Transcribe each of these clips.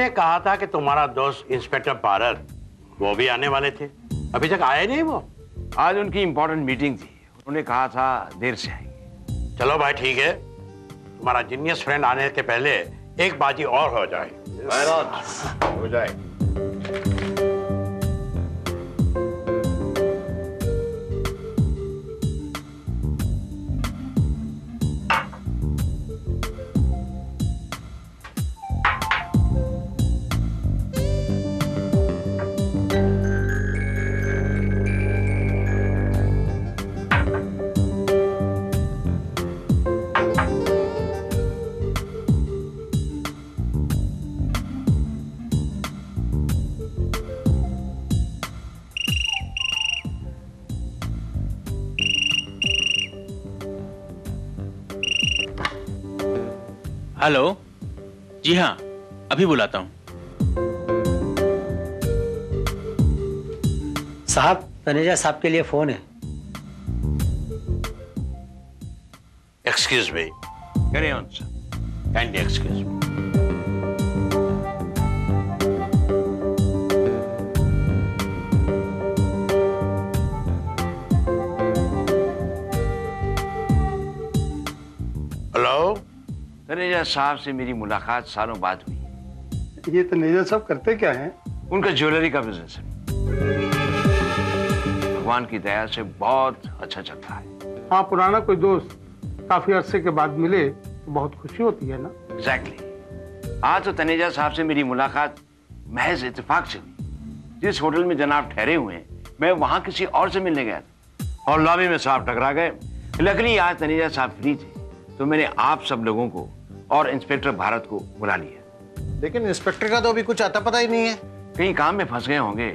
तुमने कहा था कि तुम्हारा दोस्त इंस्पेक्टर पारर वो भी आने वाले थे। अभी तक आए नहीं वो? आज उनकी इंपॉर्टेंट मीटिंग थी। उन्होंने कहा था देर से आएँगे। चलो भाई ठीक है। तुम्हारा जीनियस फ्रेंड आने के पहले एक बाजी और हो जाए। हो जाए हेलो? जी हाँ अभी बुलाता हूँ। साहब तनेजा साहब के लिए फ़ोन है। Excuse me carry on sir kindly excuse me Taneja साहब से मेरी मुलाकात सालों बाद हुई। ये तनेजा साहब करते क्या हैं? उनका ज्वेलरी का बिज़नेस है। भगवान की दया से बहुत अच्छा चल रहा है। हाँ पुराना कोई दोस्त काफ़ी अरसे के बाद मिले तो बहुत खुशी होती है ना? Exactly exactly. आज तो तनेजा साहब से मेरी मुलाकात महज इत्तेफाक से हुई। जिस होटल में जनाब ठहरे हुए हैं मैं वहाँ किसी और से मिलने गया था। और लॉबी में साहब टकरा गए। लकड़ी आज तनेजा साहब फ्री थे तो मैंने आप सब लोगों को और इंस्पेक्टर भारत को बुला लिया लेकिन इंस्पेक्टर का तो अभी कुछ आता पता ही नहीं है। कहीं काम में फंस गए होंगे।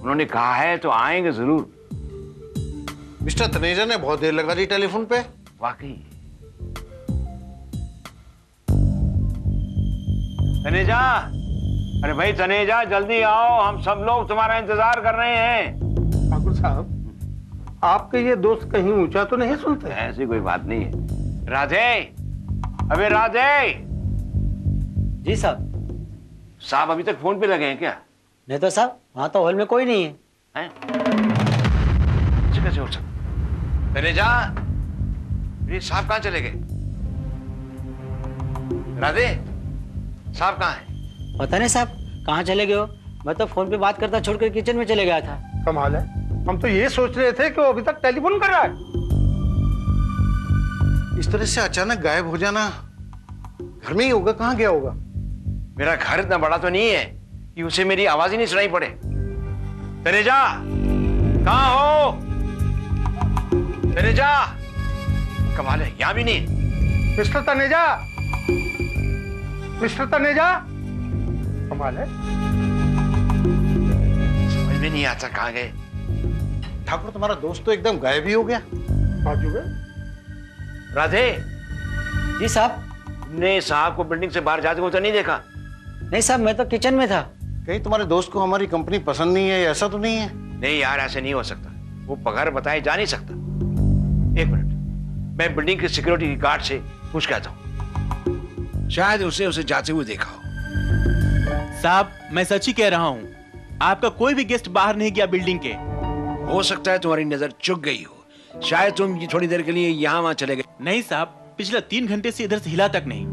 उन्होंने कहा है तो आएँगे ज़रूर। मिस्टर तनेजा ने बहुत देर लगा दी टेलीफोन पे। वाकई। तनेजा अरे भाई तनेजा जल्दी आओ। हम सब लोग तुम्हारा इंतज़ार कर रहे हैं। ठाकुर साहब आपके ये दोस्त कहीं ऊँचा तो नहीं सुनते? ऐसी कोई बात नहीं है। राधे अबे राधे। जी साहब। साहब अभी तक फ़ोन पे लगे हैं क्या? नहीं तो साहब वहाँ तो हॉल में कोई नहीं है। हैं? कैसे हो सकता तनेजा ये साहब कहाँ चले गए? राधे साहब कहाँ है? पता नहीं साहब कहाँ चले गए हो? मैं तो फ़ोन पे बात करता छोड़कर किचन में चले गया था। कमाल है। हम तो ये सोच रहे थे कि वो अभी तक टेलीफोन कर रहा है। इस तरह से अचानक गायब हो जाना घर में ही होगा कहाँ गया होगा? मेरा घर इतना बड़ा तो नहीं है कि उसे मेरी आवाज़ ही नहीं सुनाई पड़े। तनेजा कहाँ हो? तनेजा कमाल है यहाँ भी नहीं। मिस्टर तनेजा मिस्टर तनेजा कमाल है। समझ में नहीं आता कहाँ गए। ठाकुर तुम्हारा दोस्त तो एकदम गायब ही हो गया। बाजू में। राधे। जी साहब। ने साहब को बिल्डिंग से बाहर जाते हुए तो नहीं देखा? नहीं साहब मैं तो किचन में था। कहीं तुम्हारे दोस्त को हमारी कंपनी पसंद नहीं है ऐसा तो नहीं है? नहीं यार ऐसे नहीं हो सकता। वो पगार बताए जा नहीं सकता। एक मिनट। मैं बिल्डिंग के सिक्योरिटी गार्ड से पूछ के आता हूँ। शायद उसे उसे जाते हुए देखा हो। साहब मैं सच ही कह रहा हूँ। आपका कोई भी गेस्ट बाहर नहीं गया बिल्डिंग के। हो सकता है तुम्हारी नज़र चुक गई हो। शायद तुम ये थोड़ी देर के लिए यहाँ वहाँ चले गए। नहीं साहब पिछले तीन घंटे से इधर से हिला तक नहीं।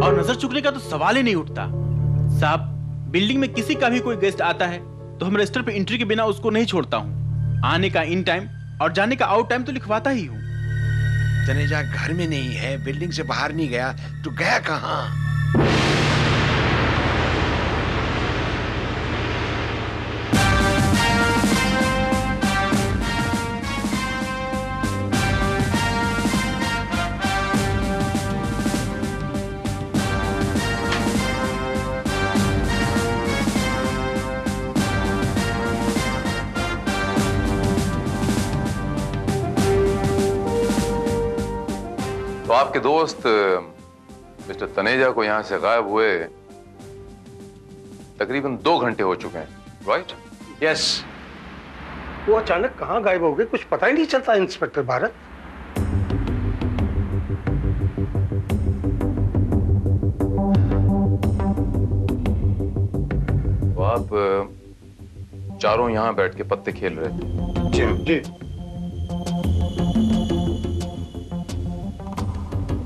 और नज़र चुकने का तो सवाल ही नहीं उठता। साहब बिल्डिंग में किसी का भी कोई गेस्ट आता है तो हम रजिस्टर पे एंट्री के बिना उसको नहीं छोड़ता हूँ। आने का इन टाइम और जाने का आउट टाइम तो लिखवाता ही हूँ। तनेजा घर में नहीं है बिल्डिंग से बाहर नहीं गया तो गया कहाँ? दोस्त मिस्टर तनेजा को यहाँ से गायब हुए तकरीबन दो घंटे हो चुके हैं राइट यस वो अचानक कहाँ गायब हो गए? कुछ पता ही नहीं चलता इंस्पेक्टर भारत। तो आप चारों यहाँ बैठ के पत्ते खेल रहे थे। जी जी।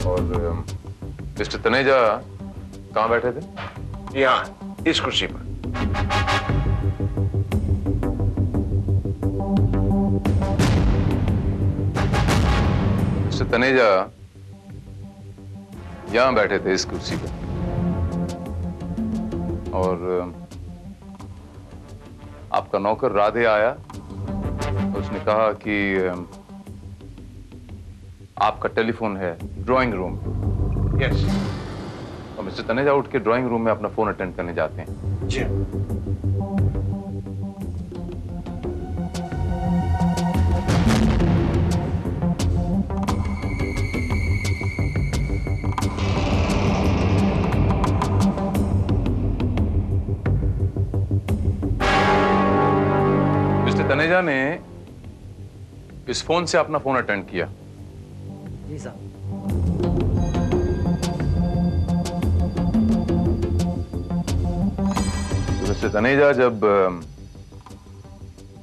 और मिस्टर तनेजा कहाँ बैठे थे? यहाँ इस कुर्सी पर। मिस्टर तनेजा यहाँ बैठे थे इस कुर्सी पर। और आपका नौकर राधे आया। उसने कहा कि आपका टेलीफोन है ड्राइंग रूम यस और मिस्टर तनेजा उठ के ड्राइंग रूम में अपना फ़ोन अटेंड करने जाते हैं। जी। मिस्टर तनेजा ने इस फ़ोन से अपना फ़ोन अटेंड किया। जी साहब तो मिस्टर तनेजा जब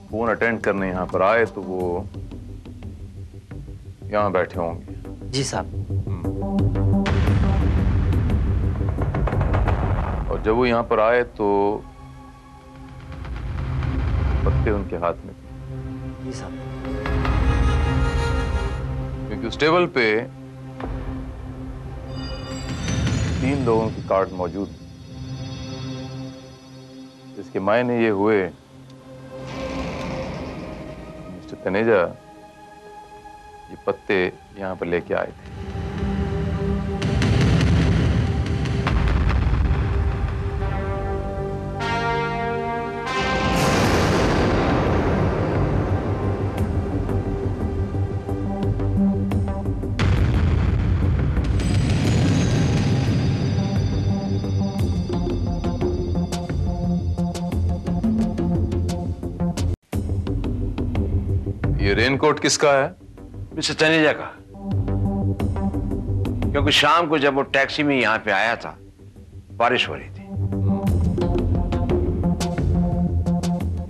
फ़ोन अटेंड करने यहाँ पर आए तो वो यहाँ बैठे होंगे। जी साहब। और जब वो यहाँ पर आए तो पत्ते उनके हाथ में थे। जी साहब। उस टेबल पे तीन लोगों के कार्ड मौजूद थे जिसके मायने ये हुए मिस्टर तनेजा ये पत्ते यहाँ पर लेके आए थे। ये रेनकोट किसका है? मिस्टर तनेजा का। क्योंकि शाम को जब वो टैक्सी में यहाँ पे आया था बारिश हो रही थी।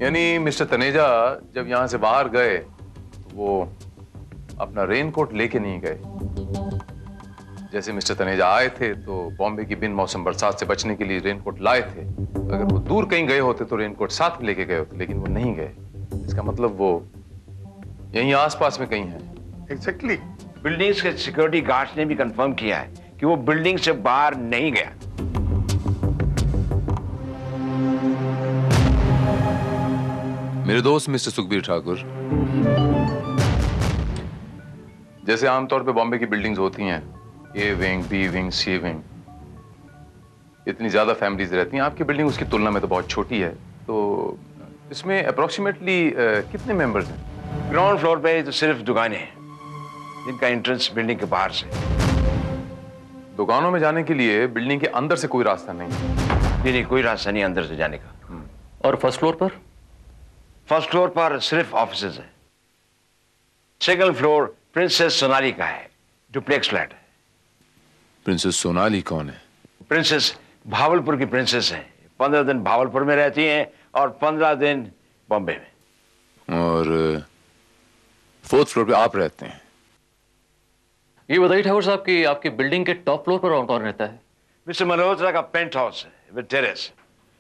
यानी मिस्टर तनेजा जब यहाँ से बाहर गए तो वो अपना रेनकोट लेके नहीं गए। जैसे मिस्टर तनेजा आए थे तो बॉम्बे की बिन मौसम बरसात से बचने के लिए रेनकोट लाए थे। अगर वो दूर कहीं गए होते तो रेनकोट साथ लेके गए होते लेकिन वो नहीं गए। इसका मतलब वो यहीं आसपास में कहीं है। Exactly exactly. बिल्डिंग्स के सिक्योरिटी गार्ड्स ने भी कंफर्म किया है कि वो बिल्डिंग से बाहर नहीं गया। मेरे दोस्त मिस्टर सुखबीर ठाकुर जैसे आमतौर पे बॉम्बे की बिल्डिंग्स होती हैं A wing B wing C wing इतनी ज़्यादा फैमिलीज़ रहती हैं। आपकी बिल्डिंग उसकी तुलना में तो बहुत छोटी है। तो इसमें अप्रोक्सीमेटली कितने मेंबर्स हैं? ग्राउंड फ्लोर पे तो सिर्फ़ दुकानें हैं जिनका एंट्रेंस बिल्डिंग के बाहर से। दुकानों में जाने के लिए बिल्डिंग के अंदर से कोई रास्ता नहीं नहीं नहीं कोई रास्ता नहीं अंदर से जाने का। और फ़र्स्ट फ्लोर पर? फ़र्स्ट फ्लोर पर सिर्फ़ ऑफ़िस हैं। सेकंड फ्लोर प्रिंसेस सोनाली का है डुप्लेक्स फ्लैट है। प्रिंसेस सोनाली कौन है? प्रिंसेस भावलपुर की प्रिंसेस हैं। पंद्रह दिन भावलपुर में रहती हैं और पंद्रह दिन बॉम्बे में। और फोर्थ फ्लोर पे आप रहते हैं। ये बताइए ठाकुर साहब कि आपकी बिल्डिंग के टॉप फ्लोर पर और कौन रहता है? मिस्टर मल्होत्रा का पेंट हाउस है विद टेरेस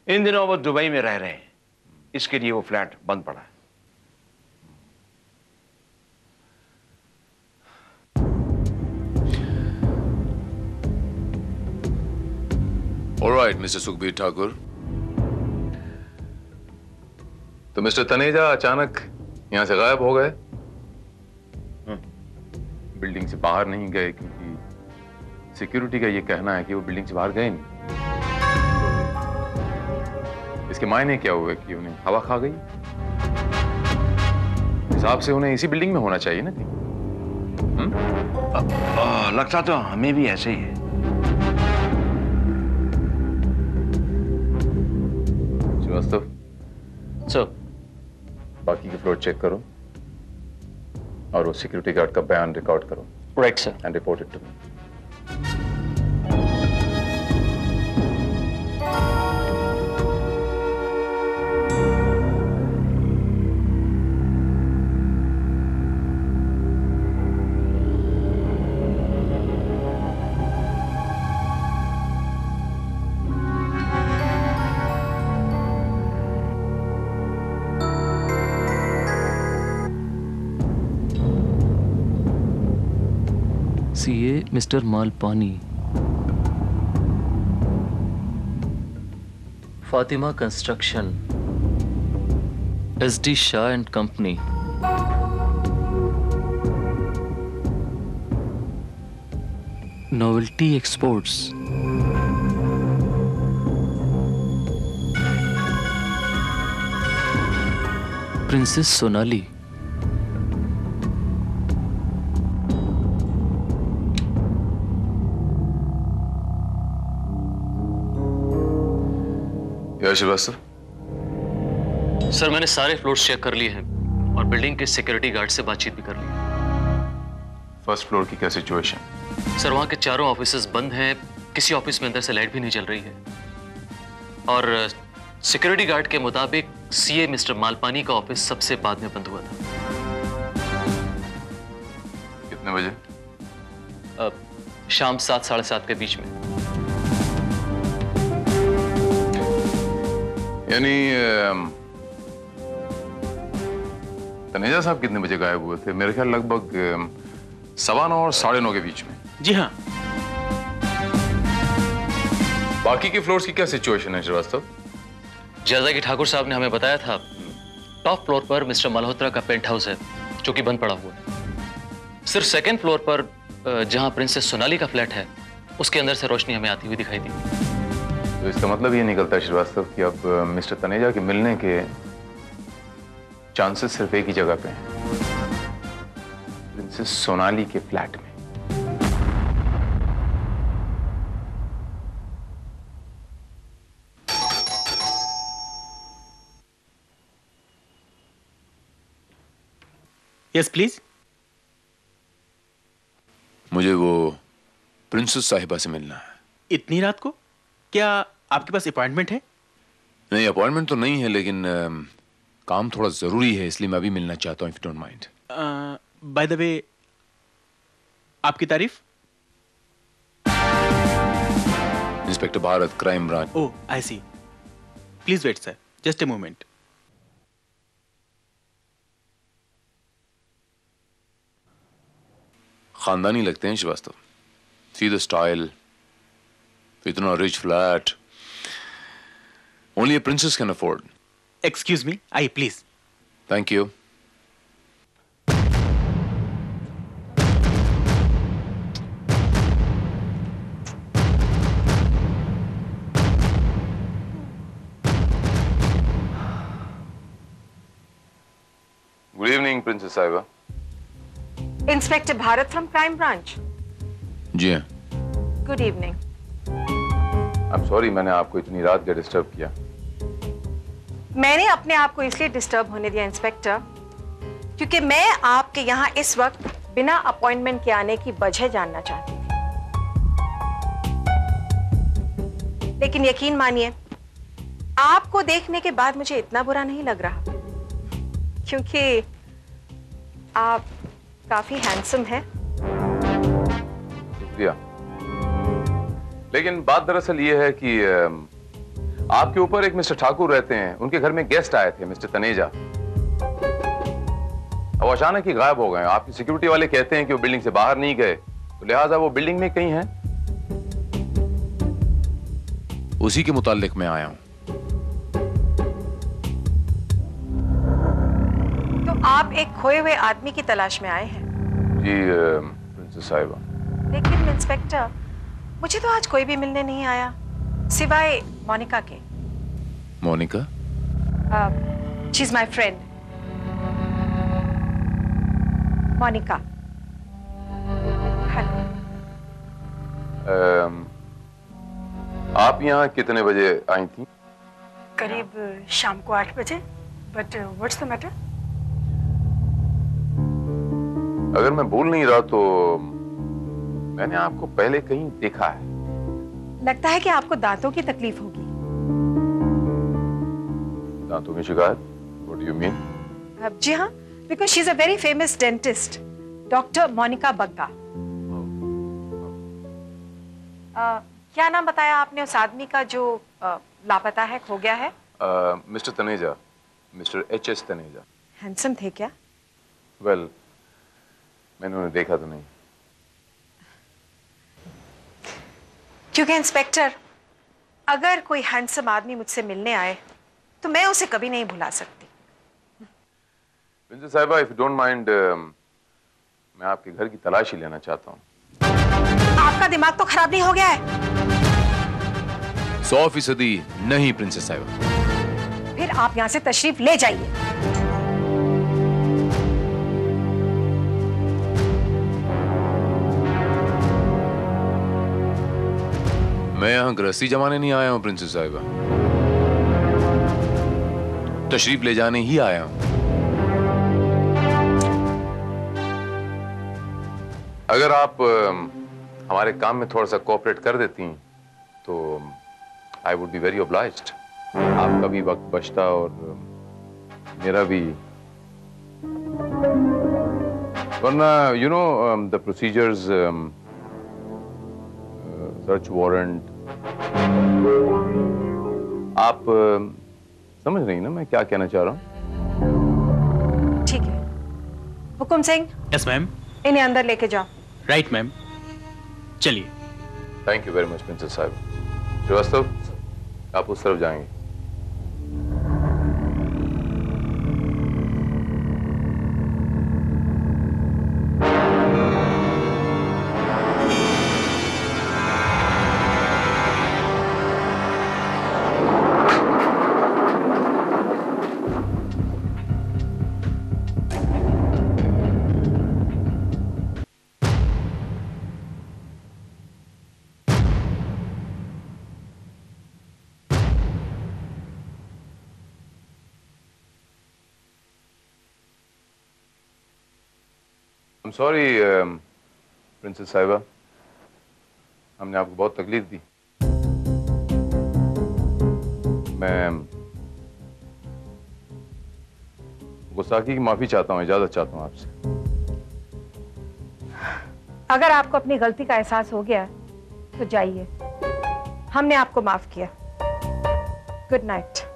इन दिनों वो दुबई में रह रहे हैं। इसके लिए वो फ्लैट बंद पड़ा है। ऑलराइट मिस्टर सुखबीर ठाकुर तो मिस्टर तनेजा अचानक यहाँ से गायब हो गए। बिल्डिंग से बाहर नहीं गए क्योंकि सिक्योरिटी का ये कहना है कि वो बिल्डिंग से बाहर गए नहीं। इसके मायने क्या हुए कि उन्हें हवा खा गई? हिसाब से उन्हें इसी बिल्डिंग में होना चाहिए ना कहीं लगता तो हमें भी ऐसे ही है। श्रीवास्तव सर बाकी के फ्लोर चेक करो। और वो सिक्योरिटी गार्ड का बयान रिकॉर्ड करो right sir and report it to me CA mister Malpani. Fatima construction S D Shah and company. Novelty exports. Princess Sonali. Yash Shrivastava sir? मैंने सारे फ्लोर्स चेक कर लिए हैं और बिल्डिंग के सिक्योरिटी गार्ड से बातचीत भी कर ली। फ़र्स्ट फ्लोर की क्या सिचुएशन? सर वहाँ के चारों ऑफिसेज बंद हैं किसी ऑफ़िस में अंदर से लाइट भी नहीं चल रही है। और सिक्योरिटी गार्ड के मुताबिक सीए मिस्टर मालपानी का ऑफ़िस सबसे बाद में बंद हुआ था। कितने बजे? शाम सात साढ़े सात के बीच में। यानी तनेजा साहब कितने बजे गायब हुए थे? मेरे ख्याल लगभग सवा नौ और साढ़े नौ के बीच में। जी हाँ। बाकी के फ्लोर्स की क्या सिचुएशन है श्रीवास्तव? जैसा कि ठाकुर साहब ने हमें बताया था टॉप फ्लोर पर मिस्टर मल्होत्रा का पेंट हाउस है जो कि बंद पड़ा हुआ है। सिर्फ़ सेकेंड फ्लोर पर जहाँ प्रिंसेस सोनाली का फ्लैट है उसके अंदर से रोशनी हमें आती हुई दिखाई दी। तो इसका मतलब ये निकलता है श्रीवास्तव कि अब मिस्टर तनेजा के मिलने के चांसेस सिर्फ़ एक ही जगह पे हैं। प्रिंसेस सोनाली के फ्लैट में। यस प्लीज़ मुझे वो प्रिंसेस साहिबा से मिलना है। इतनी रात को? क्या आपके पास अपॉइंटमेंट है? नहीं अपॉइंटमेंट तो नहीं है लेकिन अम, काम थोड़ा ज़रूरी है इसलिए मैं अभी मिलना चाहता हूँ if don't mind by the way आपकी तारीफ़? Inspector Bharat crime branch O I C please wait sir just a moment खानदानी लगते हैं श्रीवास्तव. सी द स्टाइल इतना rich flat only a princess can afford excuse me I please thank you good evening princess साहिबा inspector Bharat from crime branch जी हाँ good evening I am sorry मैंने आपको इतनी रात क्या डिस्टर्ब किया मैंने अपने आप को इसलिए डिस्टर्ब होने दिया इंस्पेक्टर क्योंकि मैं आपके यहाँ इस वक्त बिना अपॉइंटमेंट के आने की वजह जानना चाहती थी लेकिन यकीन मानिए, आपको देखने के बाद मुझे इतना बुरा नहीं लग रहा, क्योंकि आप काफ़ी हैंडसम हैं। लेकिन बात दरअसल ये है कि आपके ऊपर एक मिस्टर ठाकुर रहते हैं। उनके घर में गेस्ट आए थे मिस्टर तनेजा। अब अचानक ही गायब हो गए। आपकी सिक्योरिटी वाले कहते हैं कि वो बिल्डिंग से बाहर नहीं गए। तो लिहाजा वो बिल्डिंग में कहीं हैं। उसी के मुतालिक मैं आया हूँ। तो आप एक खोए हुए आदमी की तलाश में आए हैं? जी प्रिंसेस साहिबा। लेकिन इंस्पेक्टर मुझे तो आज कोई भी मिलने नहीं आया। सिवाय मोनिका के। Monica? She is my friend Monica. Hello आप यहाँ कितने बजे आई थी? करीब शाम को आठ बजे बट व्हाट्स द मैटर अगर मैं भूल नहीं रहा तो मैंने आपको पहले कहीं देखा है। लगता है कि आपको दांतों की तकलीफ़ होगी। दांतों की शिकायत? व्हाट डू यू मीन जी हाँ because she is a very famous dentist doctor Monica Bagga क्या नाम बताया आपने उस आदमी का जो अ, लापता है खो गया है? Mister Taneja mister H S Taneja handsome थे क्या? वेल well, मैंने उन्हें देखा तो नहीं। क्योंकि इंस्पेक्टर अगर कोई हैंडसम आदमी मुझसे मिलने आए तो मैं उसे कभी नहीं भुला सकती। प्रिंसेस साहिबा इफ़ डोंट माइंड मैं आपके घर की तलाशी लेना चाहता हूँ। आपका दिमाग तो खराब नहीं हो गया है? सौ फ़ीसदी नहीं प्रिंसेस साहिबा। फिर आप यहाँ से तशरीफ़ ले जाइए। मैं यहाँ गृहस्थी जमाने नहीं आया हूँ, प्रिंसेस साहिबा। तशरीफ़ ले जाने ही आया हूँ। अगर आप हमारे काम में थोड़ा सा कोऑपरेट कर देती तो I would be very obliged आपका भी वक्त बचता और मेरा भी। वरना you know the procedures search warrant आप समझ रही ना मैं क्या कहना चाह रहा हूँ? ठीक है। हुकुम सिंह। यस मैम इन्हें अंदर लेके जाओ। राइट मैम चलिए। Thank you very much princess साहब। श्रीवास्तव आप उस तरफ़ जाएँगे। Um, प्रिंसेस साहिबा हमने आपको बहुत तकलीफ़ दी। मैं गुस्ताखी की माफ़ी चाहता हूँ इजाज़त चाहता हूँ आपसे। अगर आपको अपनी गलती का एहसास हो गया तो जाइए। हमने आपको माफ़ किया। गुड नाइट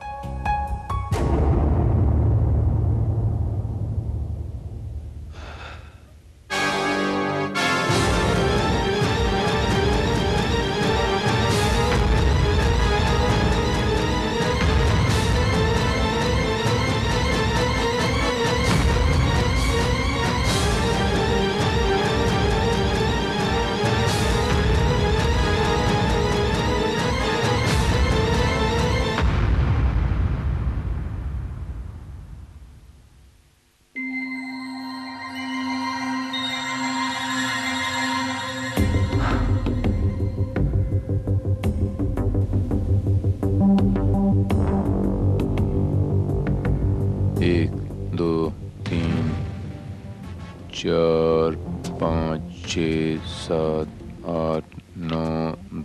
चार पाँच छ सात आठ नौ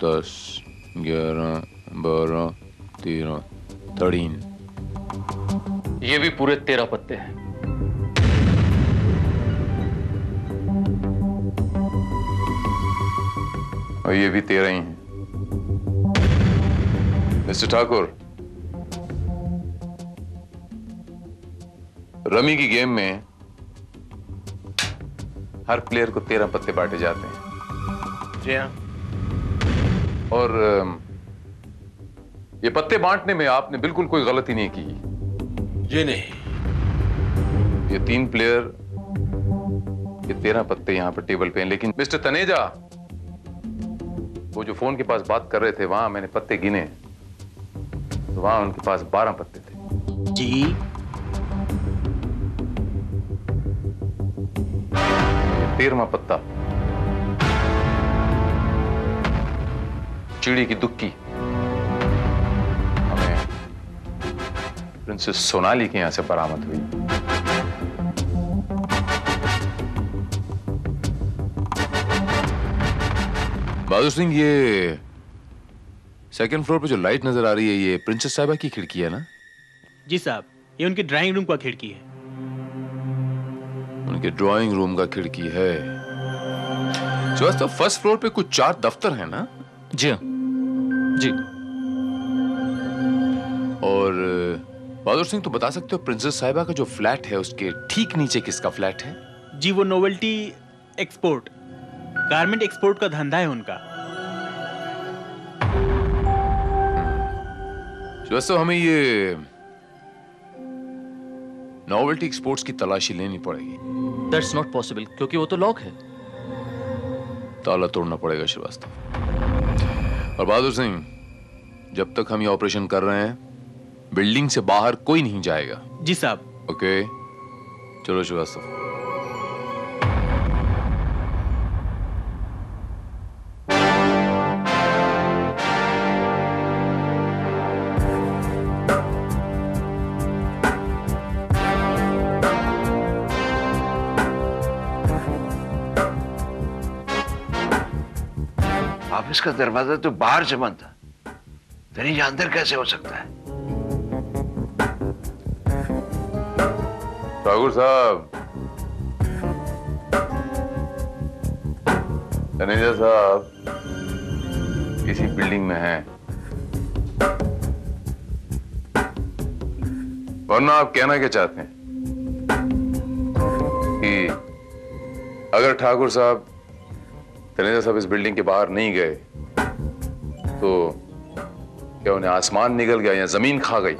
दस ग्यारह बारह तेरह थर्टीन ये भी पूरे तेरह पत्ते हैं। और ये भी तेरह ही हैं। मिस्टर ठाकुर रमी की गेम में हर प्लेयर को तेरह पत्ते बांटे जाते हैं। जी हाँ। और ये पत्ते बांटने में आपने बिल्कुल कोई गलती नहीं की। जी नहीं। ये तीन प्लेयर ये तेरह पत्ते यहाँ पर टेबल पे हैं। लेकिन मिस्टर तनेजा वो जो फ़ोन के पास बात कर रहे थे वहाँ मैंने पत्ते गिने। तो वहाँ उनके पास बारह पत्ते थे। जी। ये तेरहवा पत्ता। चिड़ी की दुक्की। हमें प्रिंसेस सोनाली के यहाँ से बरामद हुई। बहादुर सिंह, ये सेकंड फ्लोर पे जो लाइट नज़र आ रही है, ये प्रिंसेस साहिबा की खिड़की है ना? जी साहब, ये उनकी ड्राइंग रूम का खिड़की है। उनके ड्राइंग रूम का खिड़की है। तो फ़र्स्ट फ्लोर पे कुछ चार दफ्तर है ना? जी हाँ। जी। और बहादुर सिंह तो बता सकते हो प्रिंसेस साहिबा का जो फ्लैट है उसके ठीक नीचे किसका फ्लैट है? जी वो नोवेल्टी एक्सपोर्ट गारमेंट एक्सपोर्ट का धंधा है उनका। हमें ये नोवेल्टी एक्सपोर्ट्स की तलाशी लेनी पड़ेगी। दैट्स नॉट पॉसिबल क्योंकि वो तो लॉक है। ताला तोड़ना पड़ेगा श्रीवास्तव। और बहादुर सिंह जब तक हम ये ऑपरेशन कर रहे हैं बिल्डिंग से बाहर कोई नहीं जाएगा। जी साहब। ओके चलो श्रीवास्तव। का दरवाज़ा तो बाहर से बंद था। तनीजा अंदर कैसे हो सकता है? ठाकुर साहब। तनेजा साहब, इसी बिल्डिंग में हैं। वरना आप कहना क्या चाहते हैं? कि अगर ठाकुर साहब तनेजा साहब इस बिल्डिंग के बाहर नहीं गए। तो क्या उन्हें आसमान निकल गया या ज़मीन खा गई?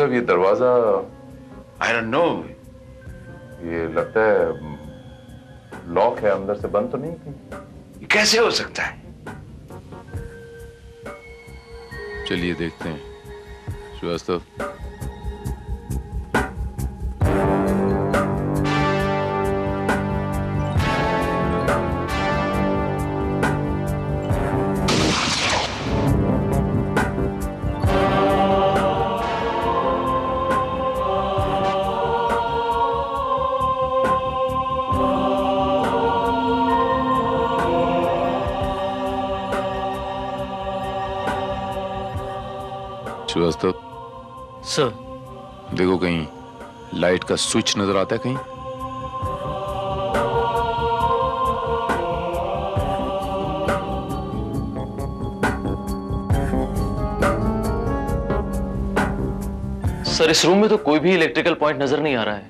साहब ये दरवाज़ा आई डोंट नो ये लगता है लॉक है अंदर से बंद तो नहीं कहीं कैसे हो सकता है चलिए देखते हैं श्रीवास्तव का स्विच नज़र आता है कहीं। सर इस रूम में तो कोई भी इलेक्ट्रिकल पॉइंट नज़र नहीं आ रहा है।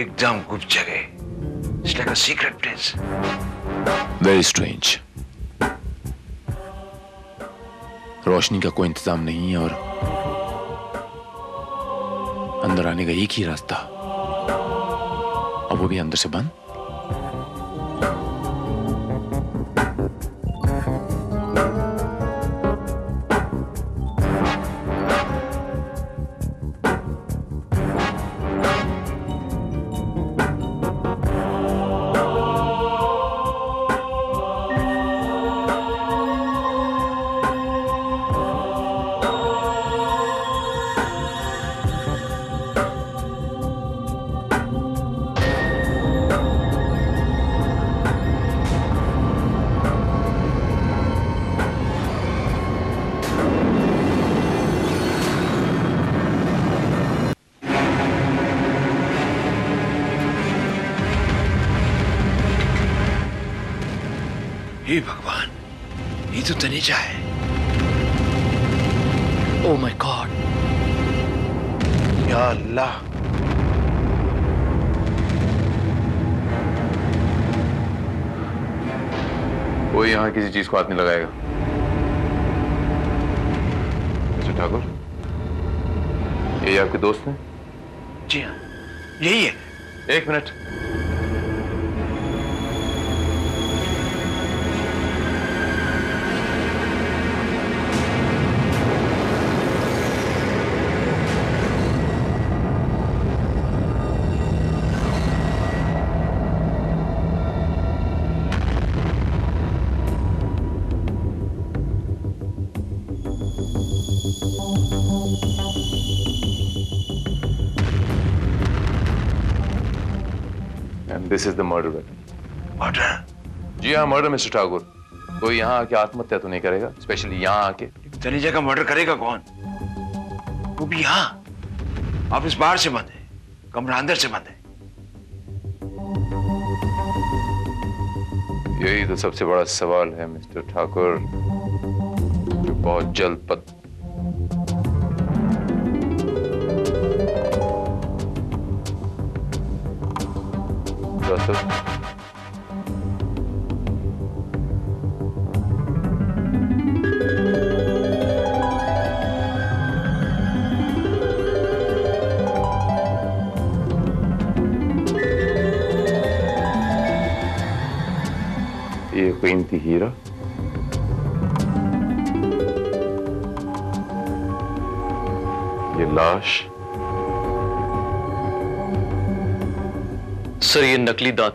एकदम गुप्त जगह it's like a secret place very strange रोशनी का कोई इंतज़ाम नहीं है और अंदर आने का एक ही रास्ता। अब वो भी अंदर से बंद? कोई यहाँ किसी चीज़ को हाथ नहीं लगाएगा। मिस्टर ठाकुर ये आपके दोस्त हैं? जी हाँ यही है। एक minute. This is the murder murder जी हाँ मर्डर मिस्टर ठाकुर कोई यहाँ आके आत्महत्या तो नहीं करेगा स्पेशली यहाँ आके। तनेजा का मर्डर करेगा कौन? वो भी यहाँ। आप इस बाहर से बंद है कमरा अंदर से बंद है। यही तो सबसे बड़ा सवाल है मिस्टर ठाकुर जो बहुत जल्द पत श्रीवास्तव ये कीमती हीरा। ये लाश। सर, ये नकली दांत।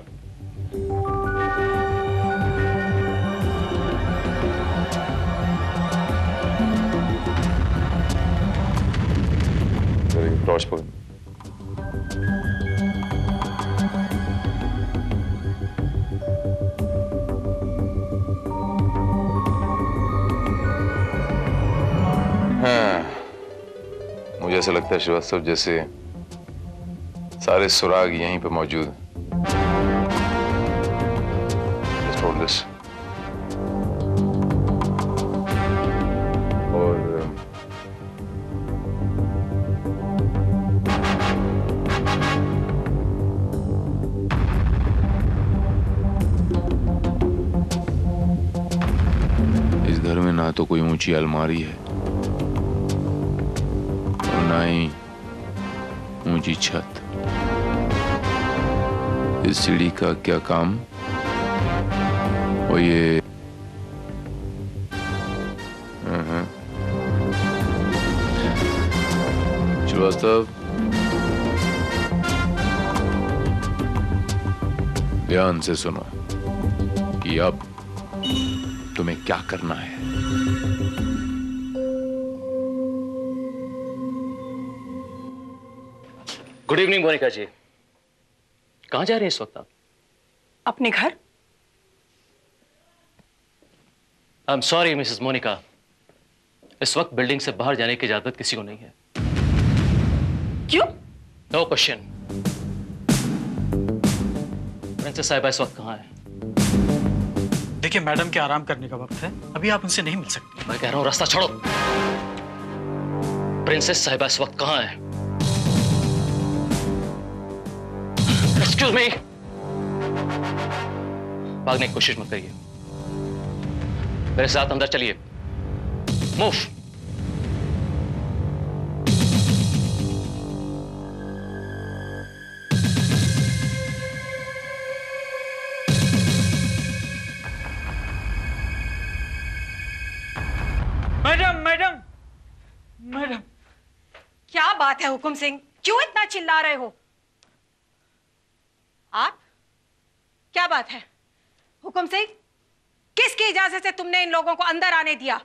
हाँ मुझे ऐसा लगता है श्रीवास्तव जैसे सारे सुराग यहीं पे मौजूद हैं। ऊँची अलमारी है और ना ही ऊँची छत। इस सीढ़ी का क्या काम? और ये। श्रीवास्तव। ध्यान से सुनो कि अब तुम्हें क्या करना है? गुड इवनिंग मोनिका जी कहाँ जा रहे हैं इस वक्त आप? अपने घर? I am sorry Mrs Monica इस वक्त बिल्डिंग से बाहर जाने की इजाज़त किसी को नहीं है। क्यों? नो क्वेश्चन प्रिंसेस साहिबा इस वक्त कहाँ है? देखिए मैडम के आराम करने का वक्त है। अभी आप उनसे नहीं मिल सकते। मैं कह रहा हूँ रास्ता छोड़ो। प्रिंसेस साहिबा इस वक्त कहाँ है? एक्सक्यूज मी भागने की कोशिश मत करिए। मेरे साथ अंदर चलिए। Move madam madam. मैडम। क्या बात है हुकुम सिंह? क्यों इतना चिल्ला रहे हो? आप? क्या बात है? हुकुम सिंह किसकी इजाज़त से तुमने इन लोगों को अंदर आने दिया?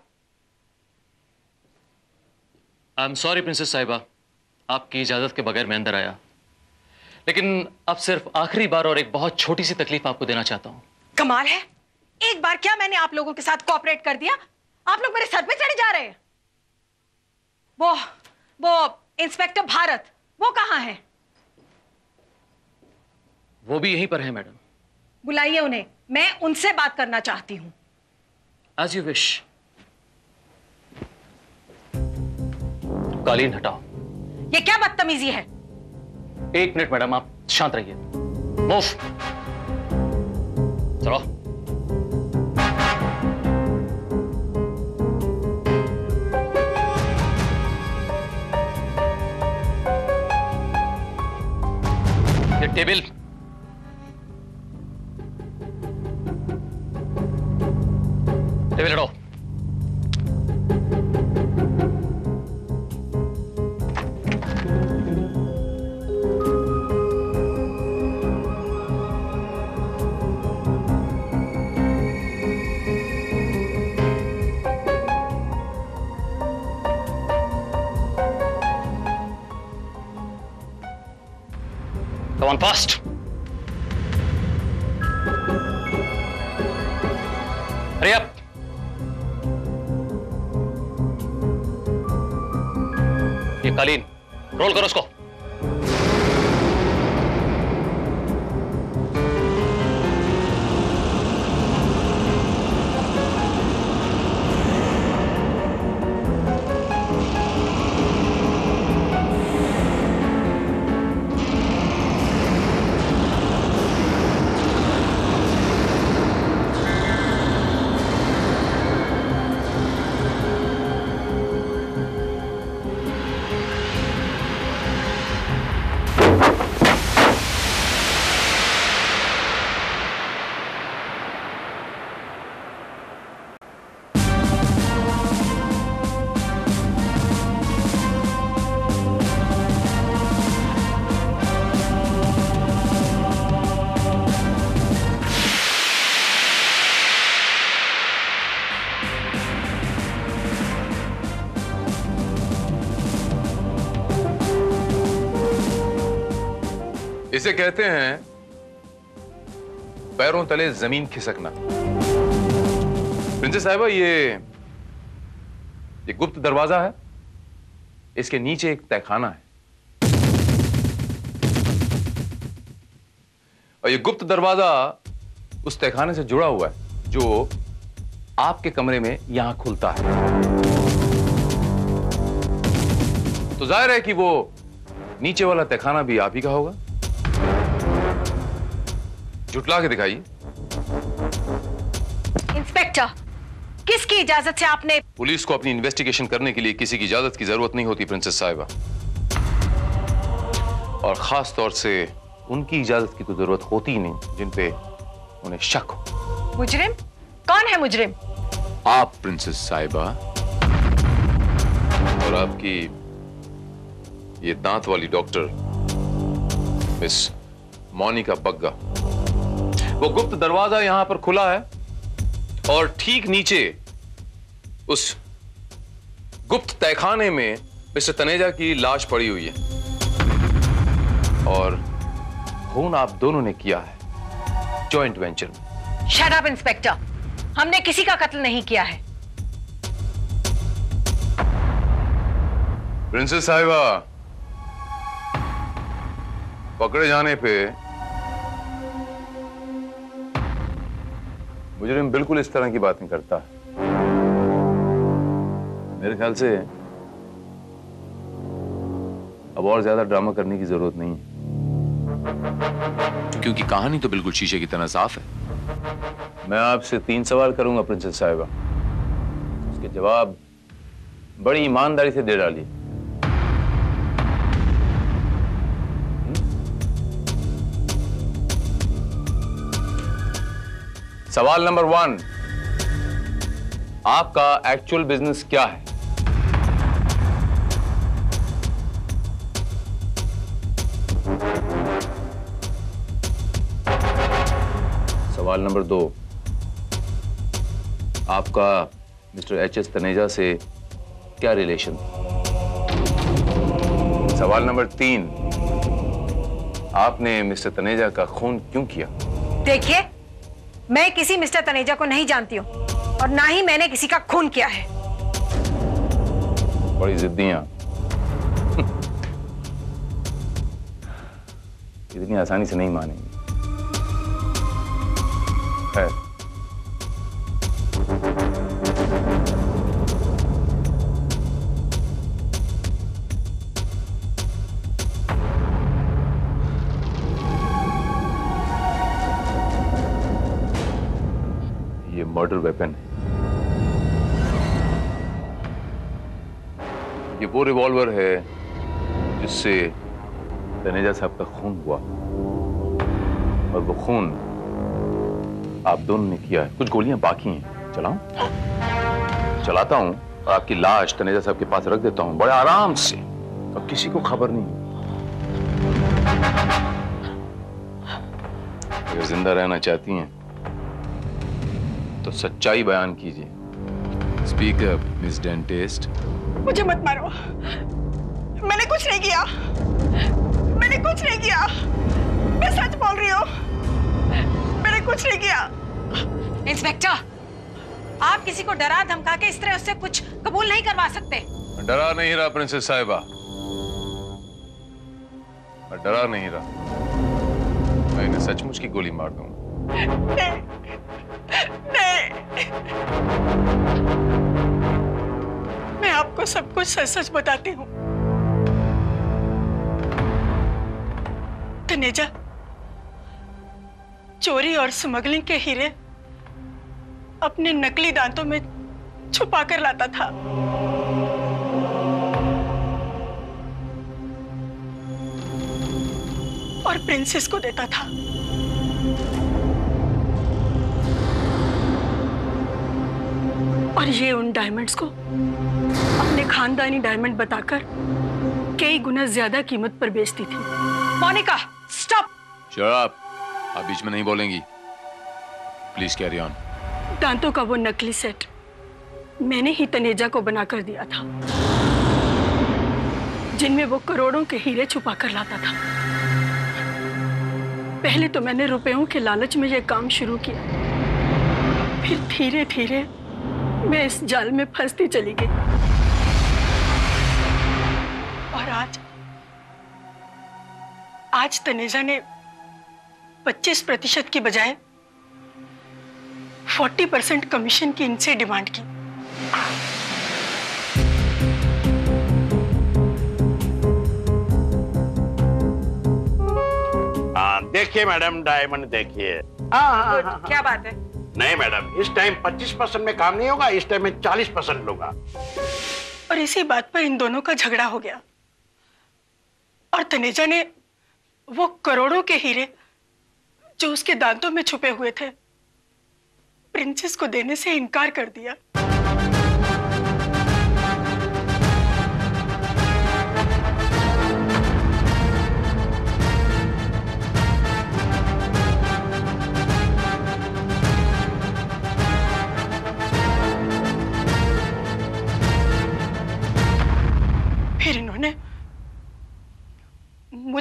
आई एम सॉरी प्रिंसेस साहिबा आपकी इजाज़त के बगैर मैं अंदर आया। लेकिन अब सिर्फ़ आखिरी बार और एक बहुत छोटी सी तकलीफ़ आपको देना चाहता हूँ। कमाल है। एक बार क्या मैंने आप लोगों के साथ कोऑपरेट कर दिया? आप लोग मेरे सर पे चढ़े जा रहे हैं। वो वो इंस्पेक्टर भारत वो कहाँ है? वो भी यहीं पर है मैडम। बुलाइए उन्हें। मैं उनसे बात करना चाहती हूँ। एज यू विश कालीन हटाओ। ये क्या बदतमीजी है? एक मिनट मैडम आप शांत रहिए। मूव चलो। ये टेबल। टेबल हटाओ Come on, fast. रोल करो उसको। इसे कहते हैं, पैरों तले ज़मीन खिसकना। प्रिंसेस साहिबा, ये ये गुप्त दरवाज़ा है। इसके नीचे एक तहखाना है। और ये गुप्त दरवाज़ा उस तहखाने से जुड़ा हुआ है, जो आपके कमरे में यहाँ खुलता है। तो ज़ाहिर है कि वो नीचे वाला तहखाना भी आप ही का होगा। जुटला के दिखाइए इंस्पेक्टर किसकी इजाज़त से आपने पुलिस को अपनी इन्वेस्टिगेशन करने के लिए किसी की इजाज़त की ज़रूरत नहीं होती प्रिंसेस साहिबा। और खास तौर से उनकी इजाज़त की तो ज़रूरत होती ही नहीं जिन पे उन्हें शक हो। मुजरिम? कौन है मुजरिम? आप प्रिंसेस साहिबा और आपकी ये दांत वाली डॉक्टर मिस मोनिका बग्गा। वो गुप्त दरवाज़ा यहाँ पर खुला है और ठीक नीचे उस गुप्त तहखाने में मिस्टर तनेजा की लाश पड़ी हुई है। और खून आप दोनों ने किया है जॉइंट वेंचर में। शट अप इंस्पेक्टर हमने किसी का कत्ल नहीं किया है। प्रिंसेस साहिबा पकड़े जाने पे मुजरिम बिल्कुल इस तरह की बातें करता। है मेरे ख्याल से अब और ज़्यादा ड्रामा करने की ज़रूरत नहीं है। क्योंकि कहानी तो बिल्कुल शीशे की तरह साफ़ है। मैं आपसे तीन सवाल करूँगा प्रिंसेस साहिबा। उसके जवाब बड़ी ईमानदारी से दे डालिए। सवाल नंबर वन, आपका एक्चुअल बिज़नेस क्या है? सवाल नंबर दो, आपका मिस्टर एच एस तनेजा से क्या रिलेशन सवाल नंबर तीन, आपने मिस्टर तनेजा का खून क्यों किया? देखिए मैं किसी मिस्टर तनेजा को नहीं जानती हूँ और ना ही मैंने किसी का खून किया है। बड़ी जिद्दियाँ इतनी आसानी से नहीं मानेंगे। खैर। मर्डर वेपन है ये वो रिवॉल्वर है जिससे तनेजा साहब का खून हुआ। और वो खून आप दोनों ने किया है। कुछ गोलियाँ बाकी हैं। चलाऊं? चलाता हूँ और आपकी लाश तनेजा साहब के पास रख देता हूँ। बड़े आराम से। और किसी को खबर नहीं। अगर ज़िंदा रहना चाहती हैं तो सच्चाई बयान कीजिए। स्पीक अप मिस डेंटिस्ट मुझे मत मारो। मैंने कुछ नहीं किया। मैंने कुछ नहीं किया। मैं सच बोल रही हूँ। मैंने कुछ नहीं किया। इंस्पेक्टर आप किसी को डरा धमका के इस तरह उससे कुछ कबूल नहीं करवा सकते। डरा नहीं रहा प्रिंसेस साहिबा डरा नहीं रहा। मैं इन्हें सचमुच की गोली मार दूँगा। मैं आपको सब कुछ सच सच बताती हूँ। तनेजा, चोरी और स्मगलिंग के हीरे अपने नकली दांतों में छुपा कर लाता था। और प्रिंसेस को देता था। और ये उन डायमंड्स को अपने खानदानी डायमंड बताकर कई गुना ज़्यादा कीमत पर बेचती थी। मोनिका स्टॉप शराब आप बीच में नहीं बोलेंगी। प्लीज़ कैरी ऑन दांतों का वो नकली सेट मैंने ही तनेजा को बनाकर दिया था जिनमें वो करोड़ों के हीरे छुपा कर लाता था। पहले तो मैंने रुपयों के लालच में ये काम शुरू किया। फिर धीरे धीरे मैं इस जाल में फंसती चली गई। और आज आज तनेजा ने 25 प्रतिशत की बजाय 40 परसेंट कमीशन की इनसे डिमांड की। हाँ देखिए मैडम डायमंड देखिए। हाँ हाँ हाँ। क्या बात है? नहीं, मैडम, इस टाइम 25 परसेंट में काम नहीं होगा, इस टाइम में 40 परसेंट लूँगा। और इसी बात पर इन दोनों का झगड़ा हो गया। और तनेजा ने वो करोड़ों के हीरे जो उसके दांतों में छुपे हुए थे प्रिंसेस को देने से इनकार कर दिया।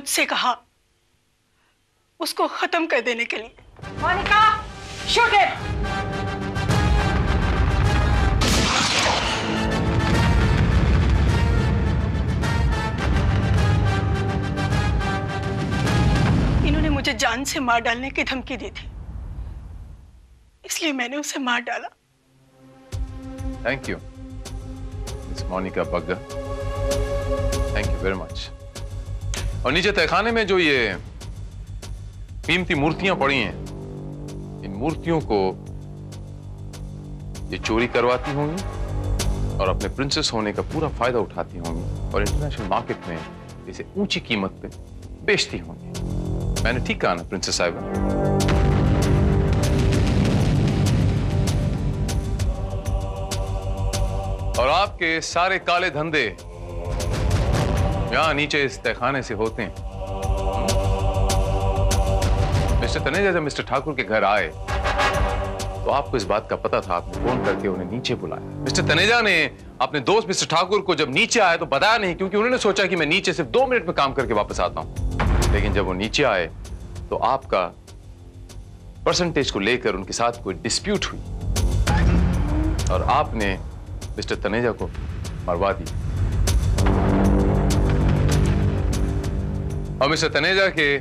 मुझसे कहा उसको खत्म कर देने के लिए। मोनिका शूट इट इन्होंने मुझे जान से मार डालने की धमकी दी थी। इसलिए मैंने उसे मार डाला। Thank you miss Monica Bagga thank you very much और नीचे तहखाने में जो ये कीमती मूर्तियाँ पड़ी हैं, इन मूर्तियों को ये चोरी करवाती होंगी और अपने प्रिंसेस होने का पूरा फ़ायदा उठाती होंगी और इंटरनेशनल मार्केट में इसे ऊँची कीमत पे बेचती होंगी। मैंने ठीक कहा ना प्रिंसेस साहिबा? और आपके सारे काले धंधे यहाँ नीचे इस तहखाने से होते हैं। मिस्टर तनेजा जब मिस्टर ठाकुर के घर आए तो आपको इस बात का पता था, आपने फ़ोन करके उन्हें नीचे बुलाया। मिस्टर तनेजा ने अपने दोस्त मिस्टर ठाकुर को जब नीचे आया तो बताया नहीं, क्योंकि उन्होंने सोचा कि मैं नीचे सिर्फ़ दो मिनट में काम करके वापस आता हूँ। लेकिन जब वो नीचे आए तो आपका परसेंटेज को लेकर उनके साथ कोई डिस्प्यूट हुई। और आपने मिस्टर तनेजा को मरवा दी और मिस्टर तनेजा के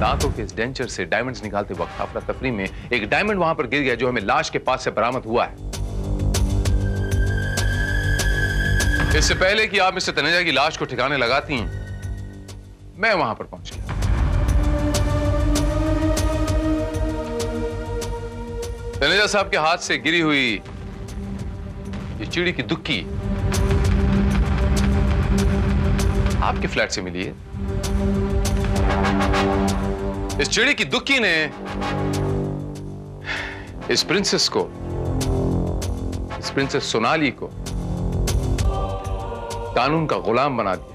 दांतों के डेंचर से डायमंड्स निकालते वक्त अफरा तफरी में एक डायमंड वहाँ पर गिर गया जो हमें लाश के पास से बरामद हुआ है। इससे पहले कि आप मिस्टर तनेजा की लाश को ठिकाने लगाती हैं, मैं वहाँ पर पहुँच गया। तनेजा साहब के हाथ से गिरी हुई ये चिड़ी की दुक्की आपके फ्लैट से मिली है? इस चिड़ी की दुखी ने इस प्रिंसेस को, इस प्रिंसेस सोनाली को कानून का गुलाम बना दिया।